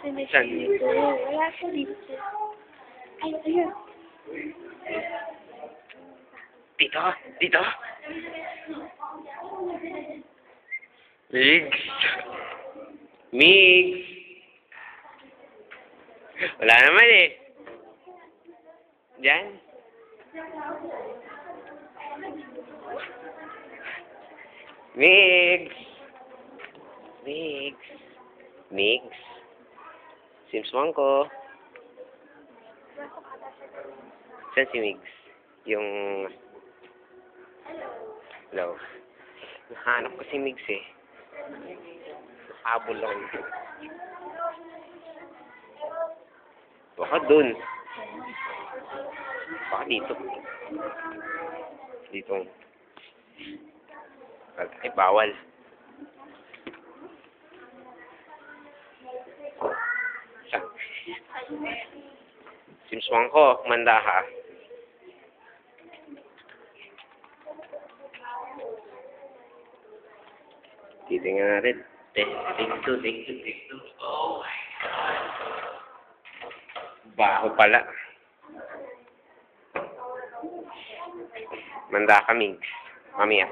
Saan? dito. Wala siya dito. Ay, ayun. Dito, dito. Migs. Migs. Wala naman eh. Diyan. Migs. Migs. Migs. Sims ko. Saan si Migs? Yung... Hello. Nahanap ko si Migs eh. Habol lang. Baka dun. Baka dito. Dito. Ay, bawal. Saan? Simswang ko, manda ha. Titingnan natin. Testing to, testing to, testing to. Oh my God. Baho pala. Manda ka, Migs. Mami ah.